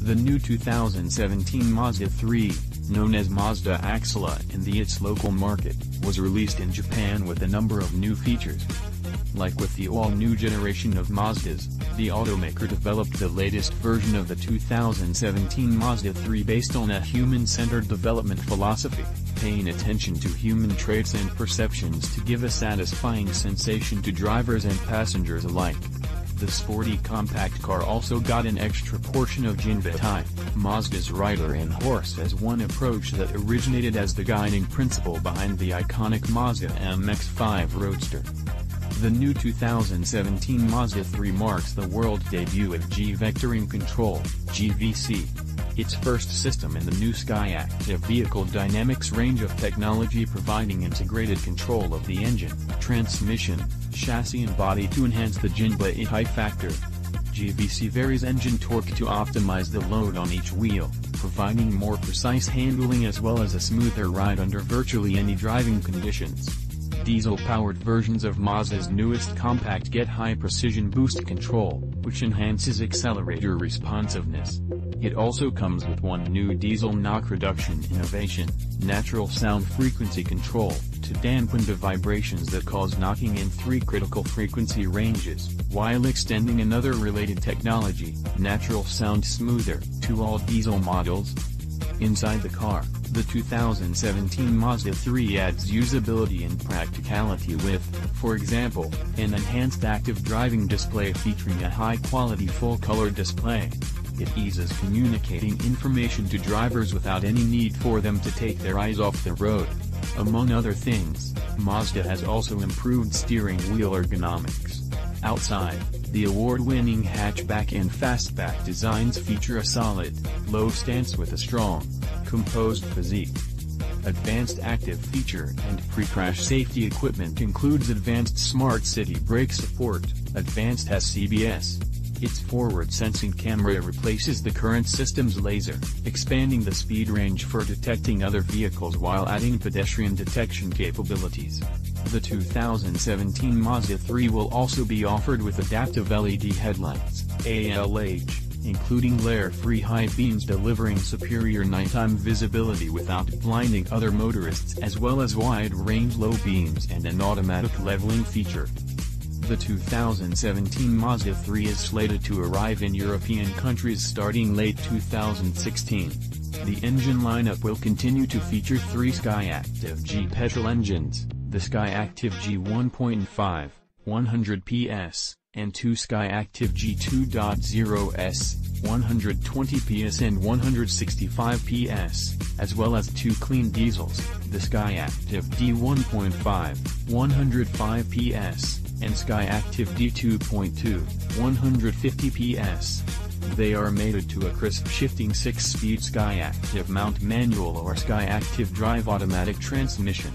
The new 2017 Mazda 3, known as Mazda Axela in the its local market, was released in Japan with a number of new features. Like with the all-new generation of Mazdas, the automaker developed the latest version of the 2017 Mazda 3 based on a human-centered development philosophy, paying attention to human traits and perceptions to give a satisfying sensation to drivers and passengers alike. The sporty compact car also got an extra portion of Jinba Ittai, Mazda's rider and horse as one approach that originated as the guiding principle behind the iconic Mazda MX-5 Roadster. The new 2017 Mazda 3 marks the world debut of G-Vectoring Control, GVC. Its first system in the new Skyactiv vehicle dynamics range of technology providing integrated control of the engine, transmission, chassis and body to enhance the Jinba-Ittai factor. GVC varies engine torque to optimize the load on each wheel, providing more precise handling as well as a smoother ride under virtually any driving conditions. Diesel-powered versions of Mazda's newest compact get high-precision boost control, which enhances accelerator responsiveness. It also comes with one new diesel knock reduction innovation, natural sound frequency control, to dampen the vibrations that cause knocking in three critical frequency ranges, while extending another related technology, natural sound smoother, to all diesel models. Inside the car, the 2017 Mazda 3 adds usability and practicality with, for example, an enhanced active driving display featuring a high-quality full-color display. It eases communicating information to drivers without any need for them to take their eyes off the road. Among other things, Mazda has also improved steering wheel ergonomics. Outside, the award-winning hatchback and fastback designs feature a solid, low stance with a strong, composed physique. Advanced active feature and pre-crash safety equipment includes advanced smart city brake support, advanced SCBS. Its forward-sensing camera replaces the current system's laser, expanding the speed range for detecting other vehicles while adding pedestrian detection capabilities. The 2017 Mazda 3 will also be offered with adaptive LED headlights, ALH, including glare-free high beams delivering superior nighttime visibility without blinding other motorists as well as wide-range low beams and an automatic leveling feature. The 2017 Mazda 3 is slated to arrive in European countries starting late 2016. The engine lineup will continue to feature three Skyactiv G petrol engines, the Skyactiv G 1.5, 100 PS, and two Skyactiv G 2.0S, 120 PS and 165 PS, as well as two clean diesels, the Skyactiv D 1.5, 105 PS, and Skyactiv D2.2, 150 PS. They are mated to a crisp shifting 6-speed Skyactiv mount manual or Skyactiv drive automatic transmission.